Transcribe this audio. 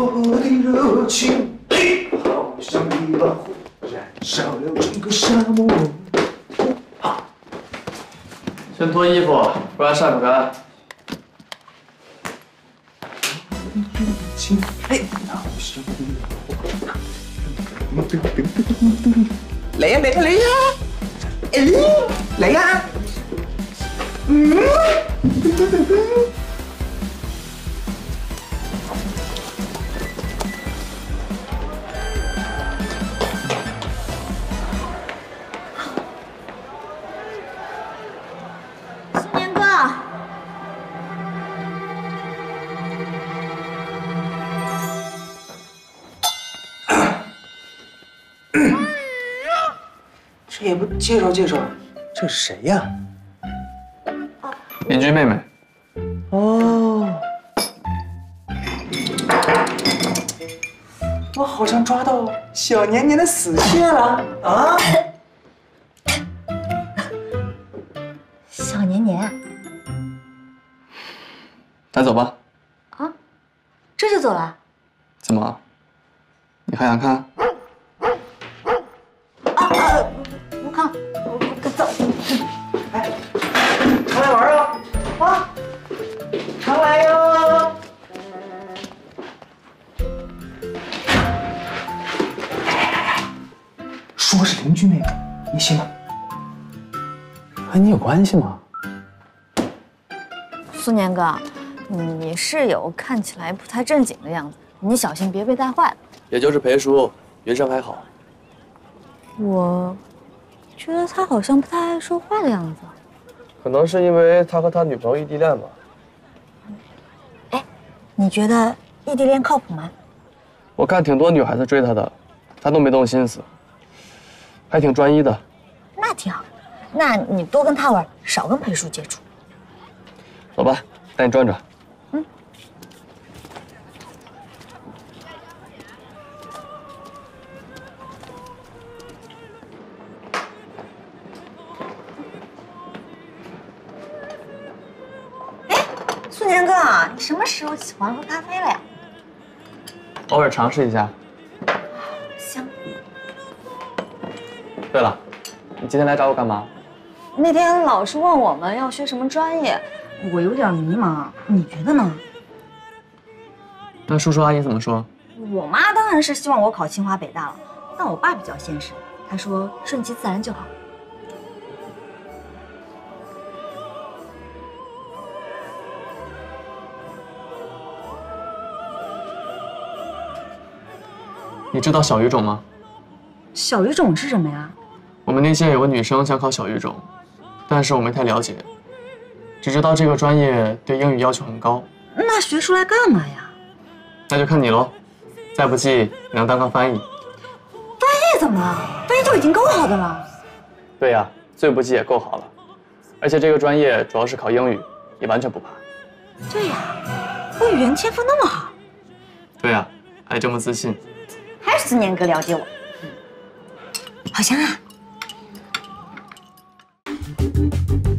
我的热情，嘿，好像一把火，燃烧了整个沙漠。先脱衣服，不然晒不干。情，嘿，好像一把火。来呀来呀来呀！哎，来呀！嗯。这也不介绍介绍，这是谁呀？邻居妹妹，哦，我好像抓到小年年的死穴了啊！小年年带走吧。啊，这就走了？怎么？你还想看？说是邻居那个，你信吗？和你有关系吗？苏年哥，你室友看起来不太正经的样子，你小心别被带坏了。也就是裴叔，云生还好。我觉得他好像不太爱说话的样子。可能是因为他和他女朋友异地恋吧。哎，你觉得异地恋靠谱吗？我看挺多女孩子追他的，他都没动心思，还挺专一的。那挺好，那你多跟他玩，少跟裴叔接触。走吧，带你转转。嗯。哎苏年哥，你什么时候喜欢喝咖啡了呀？偶尔尝试一下。对了，你今天来找我干嘛？那天老师问我们要学什么专业，我有点迷茫，你觉得呢？那叔叔阿姨怎么说？我妈当然是希望我考清华北大了，但我爸比较现实，他说顺其自然就好。你知道小语种吗？小语种是什么呀？我们那届有个女生想考小语种，但是我没太了解，只知道这个专业对英语要求很高。那学出来干嘛呀？那就看你喽，再不济你能当个翻译。翻译怎么了？翻译就已经够好的了。对呀、最不济也够好了。而且这个专业主要是考英语，也完全不怕。对呀，我语言天赋那么好，对呀、还这么自信。还是思年哥了解我。好香啊！Thank you.